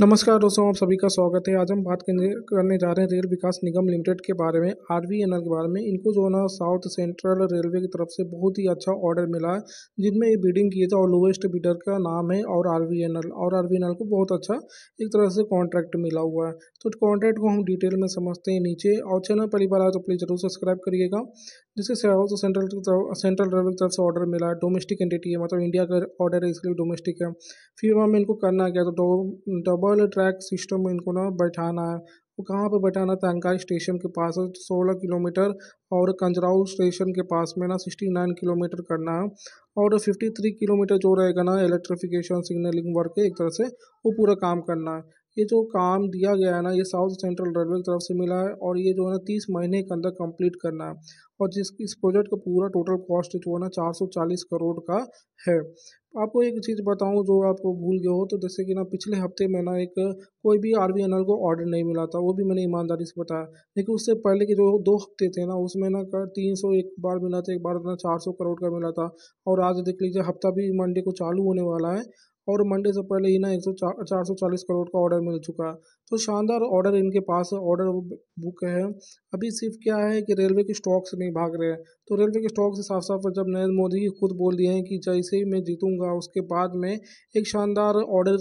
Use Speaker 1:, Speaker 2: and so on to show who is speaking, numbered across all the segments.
Speaker 1: नमस्कार दोस्तों, आप सभी का स्वागत है। आज हम बात करने जा रहे हैं रेल विकास निगम लिमिटेड के बारे में आर वी एन एल के बारे में। इनको जो है ना, साउथ सेंट्रल रेलवे की तरफ़ से बहुत ही अच्छा ऑर्डर मिला है, जिनमें ये बिडिंग किए थे और लोवेस्ट बिडर का नाम है और आर वी एन एल और आर वी एन एल को बहुत अच्छा एक तरह से कॉन्ट्रैक्ट मिला हुआ है। तो कॉन्ट्रैक्ट को हम डिटेल में समझते हैं नीचे। और चैनल पहली बार आए तो प्लीज़ ज़रूर सब्सक्राइब करिएगा। जिससे तो सेंट्रल सेंट्रल रेलवे की तरफ़ से ऑर्डर मिला डोमेस्टिक एंटिटी है मतलब इंडिया का ऑर्डर है इसलिए डोमेस्टिक है। फिर हमें इनको करना क्या? तो डबल ट्रैक सिस्टम में इनको ना बैठाना है। वो कहाँ पर बैठाना? अंकाई स्टेशन के पास है, सोलह किलोमीटर और कंजराऊ स्टेशन के पास में ना सिक्सटी नाइन किलोमीटर करना है। और फिफ्टी थ्री किलोमीटर जो रहेगा ना इलेक्ट्रिफिकेशन सिग्नलिंग वर्क एक तरह से वो पूरा काम करना है। ये जो काम दिया गया है ना, ये साउथ सेंट्रल रेलवे की तरफ़ से मिला है और ये जो है ना तीस महीने के अंदर कंप्लीट करना है। और जिस, इस प्रोजेक्ट का पूरा टोटल कॉस्ट जो है ना चार सौ चालीस करोड़ का है। आपको एक चीज़ बताऊँ, जो आपको भूल गए हो तो जैसे कि ना पिछले हफ़्ते में ना एक कोई भी आर बी एन एल को ऑर्डर नहीं मिला था, वो भी मैंने ईमानदारी से बताया। लेकिन उससे पहले के जो दो हफ़्ते थे ना, उसमें ना तीन सौ एक बार मिला था, एक बार ना चार सौ करोड़ का मिला था। और आज देख लीजिए, हफ़्ता भी मंडे को चालू होने वाला है। और मंडे से पहले ही ना एक सौ चार सौ चालीस करोड़ का ऑर्डर मिल चुका। है तो शानदार ऑर्डर इनके पास ऑर्डर बुक है। अभी सिर्फ़ क्या है कि रेलवे के स्टॉक से नहीं भाग रहे हैं। तो रेलवे के स्टॉक से साफ़ साफ़ जब नरेंद्र मोदी खुद बोल दिए हैं कि जैसे ही मैं जीतूँगा, उसके बाद में एक शानदार ऑर्डर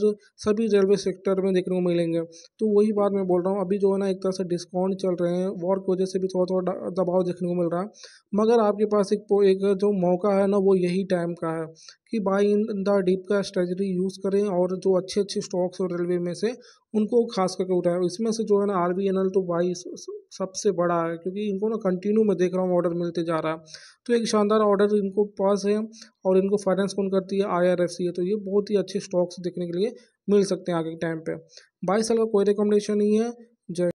Speaker 1: सभी रेलवे सेक्टर में देखने को मिलेंगे। तो वही बात मैं बोल रहा हूँ, अभी जो है ना एक तरह से डिस्काउंट चल रहे हैं वॉर की वजह से भी थोड़ा थोड़ा दबाव देखने को मिल रहा है। मगर आपके पास एक जो मौका है ना, वो यही टाइम का है कि बाई इन द डीप का स्ट्रेटजी यूज़ करें और जो अच्छे अच्छे स्टॉक्स और रेलवे में से उनको खास करके उठाएँ। इसमें से जो है ना आर बी एन एल तो भाई सबसे बड़ा है क्योंकि इनको ना कंटिन्यू में देख रहा हूँ ऑर्डर मिलते जा रहा है। तो एक शानदार ऑर्डर इनको पास है और इनको फाइनेंस कौन करती है? आई आर एफ़ सी है। तो ये बहुत ही अच्छे स्टॉक्स देखने के लिए मिल सकते हैं आगे के टाइम पे। बाईस साल का कोई रिकमेंडेशन नहीं है। जय